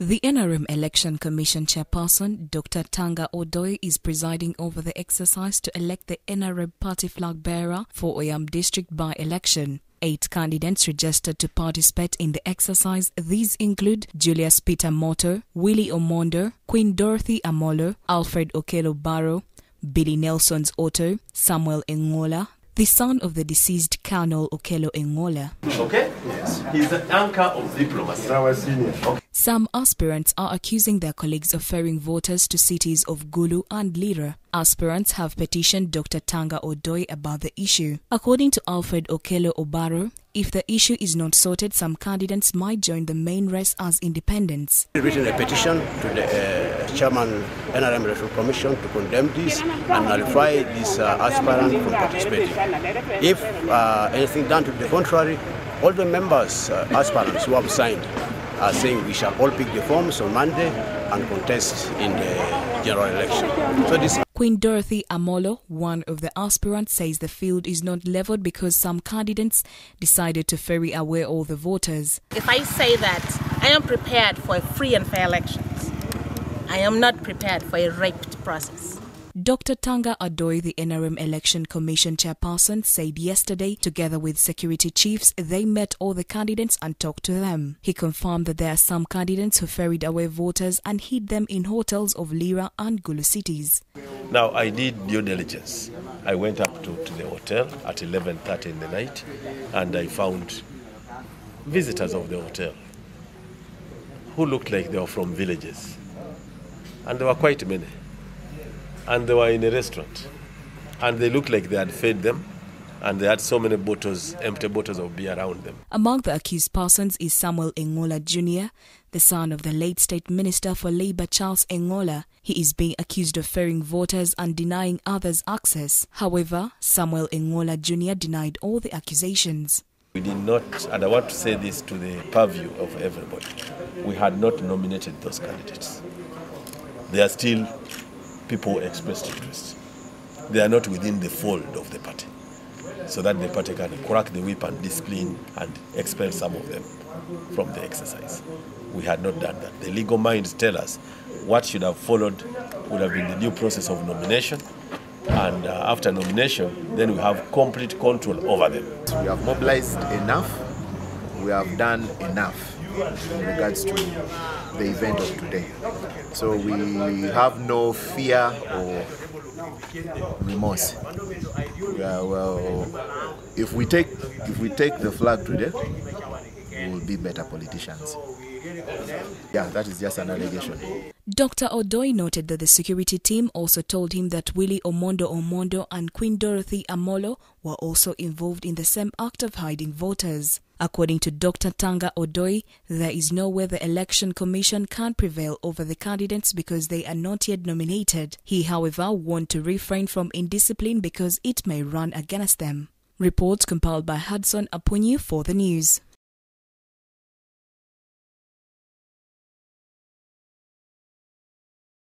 The NRM Election Commission chairperson, Dr. Tanga Odoi, is presiding over the exercise to elect the NRM party flag bearer for Oyam district by election. Eight candidates registered to participate in the exercise. These include Julius Peter Moto, Willie Omondo, Queen Dorothy Amolo, Alfred Okello Obaro, Billy Nelson's Otto, Samuel Engola, the son of the deceased Colonel Okello Engola. Okay? Yes. He's the anchor of diplomacy. Our senior. Okay. Some aspirants are accusing their colleagues of ferrying voters to cities of Gulu and Lira. Aspirants have petitioned Dr. Tanga Odoi about the issue. According to Alfred Okello Obaro, if the issue is not sorted, some candidates might join the main race as independents. We've written a petition to the uh, chairman NRM Electoral Commission to condemn this and nullify this uh, aspirant from participating. If uh, anything done to the contrary, all the members, uh, aspirants who have signed, are saying we shall all pick the forms on Monday and contest in the general election. So this Queen Dorothy Amolo, one of the aspirants, says the field is not leveled because some candidates decided to ferry away all the voters. If I say that I am prepared for free and fair elections, I am not prepared for a raped process. Dr. Tanga Odoi, the NRM Election Commission chairperson, said yesterday, together with security chiefs, they met all the candidates and talked to them. He confirmed that there are some candidates who ferried away voters and hid them in hotels of Lira and Gulu cities. Now, I did due diligence. I went up to, to the hotel at 11.30 in the night and I found visitors of the hotel who looked like they were from villages. And there were quite many. And they were in a restaurant. And they looked like they had fed them and they had so many bottles, empty bottles of beer around them. Among the accused persons is Samuel Engola Jr., the son of the late State Minister for Labour Charles Engola. He is being accused of ferrying voters and denying others access. However, Samuel Engola Jr. denied all the accusations. We did not, and I want to say this to the purview of everybody, we had not nominated those candidates. They are still people expressed interest. They are not within the fold of the party, so that the party can crack the whip and discipline and expel some of them from the exercise. We had not done that. The legal minds tell us what should have followed would have been the due process of nomination, and uh, after nomination, then we have complete control over them. We have mobilized enough. We have done enough in regards to the event of today. So we have no fear or remorse. Yeah, well, if we take if we take the flag today, we will be better politicians. Yeah, that is just an allegation. Dr. Odoi noted that the security team also told him that Willie Omondo Omondo and Queen Dorothy Amolo were also involved in the same act of hiding voters. According to Dr. Tanga Odoi, there is no way the Election Commission can prevail over the candidates because they are not yet nominated. He, however, warned to refrain from indiscipline because it may run against them. Reports compiled by Hudson Apunyi for the news.